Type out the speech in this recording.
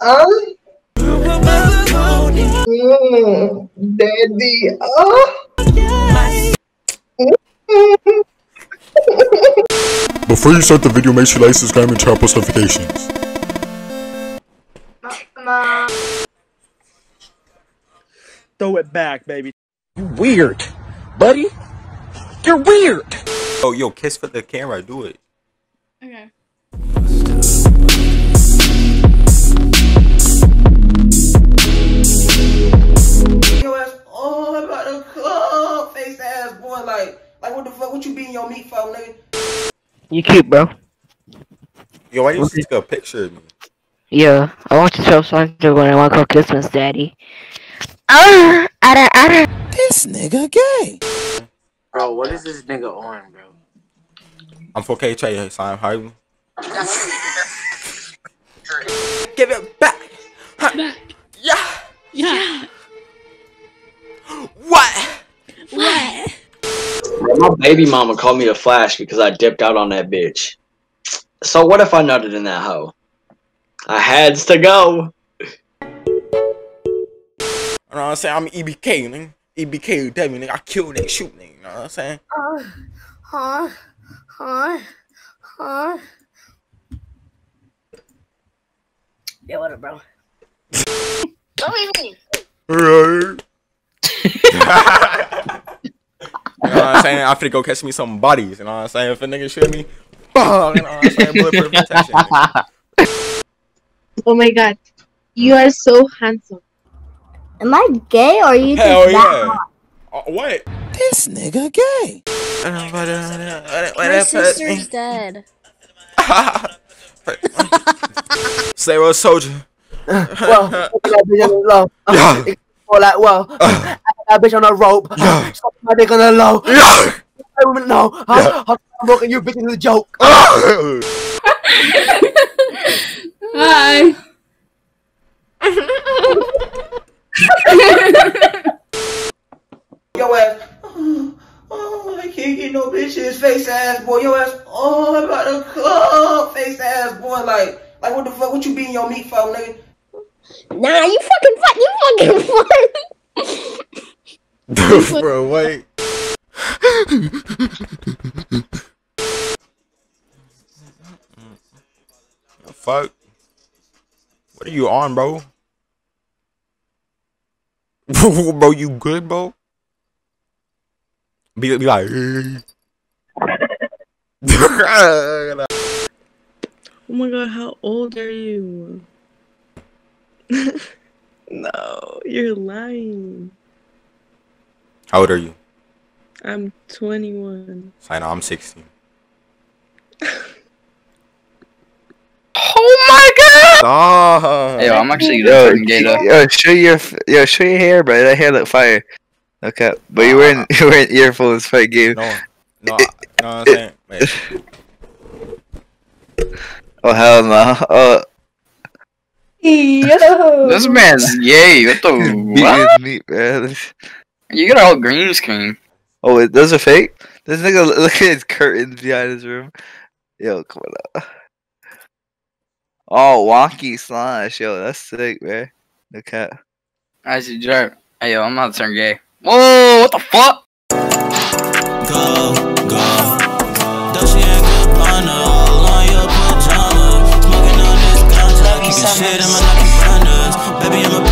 Uh, mm, daddy. Uh. Before you start the video, make sure you like, subscribe, and turn on post notifications. Throw it back, baby. You weird, buddy. You're weird. Oh, yo, kiss for the camera. Do it. Okay. All about face ass boy. Like, like what the fuck? What you beating your meat for, nigga? You cute, bro. Yo, why you take a picture of me? Yeah, I want to show Sandra when I want to call Christmas, Daddy. Ah, I don't, I don't. This nigga gay. Bro, what is this nigga on, bro? I'm 4K Trey, Simon Harvey. Give it My baby mama called me a flash because I dipped out on that bitch. So what if I nutted in that hoe? I had to go. You know what I'm saying? I'm EBK, nigga. EBK, Devin, nigga. I kill nigga, shoot nigga. You know what I'm saying? Uh, huh? Huh? Huh? Yeah, what up, bro? Right. you know what I'm saying? I'm finna go catch me some bodies. You know what I'm saying? If a nigga shoot me, bang, you know what I'm saying? Bulletproof protection. nigga. Oh my god. You are so handsome. Am I gay or are you just Hell that yeah. hot? Uh, what? This nigga gay. My sister's dead. Sarah Soldier. Well, that bitch on the low. Yeah. Or like, well, that bitch on a rope. Yeah. Stop my dick on the low. Yeah. I women know. Huh? I'm broken you bitch is a joke. Hi. Yo ass. Oh, oh, I can't get no bitches, face ass boy. Yo ass all about the club, face ass boy. Like, like what the fuck? What you beating your meat for, nigga? Nah, you fucking fuck. You fucking fun. Bro, wait. The fuck? What are you on, bro? bro, you good, bro? Be, be like, Oh my god, how old are you? no, you're lying. How old are you? I'm 21. Sign I'm 16. Oh my god! Stop. Yo, I'm actually Yo, gonna turn gay though. yo, show your yo, show your hair, bro. That hair look fire. Okay, but you wearing you wearing earphones for a game. No, no, no, I'm saying, wait. Oh hell no! Oh, Yo. This man's gay. What the meat what? is meat, man. You got a whole green screen. Oh, wait, those are fake. This nigga look at his curtains behind his room. Yo, come on up. Oh, wonky slash, yo, that's sick, man. The cat. I see jerk. Hey yo, I'm about to turn gay. Whoa, what the fuck? Go, go. Dolce and Gabbana, all on your pajama. Smoking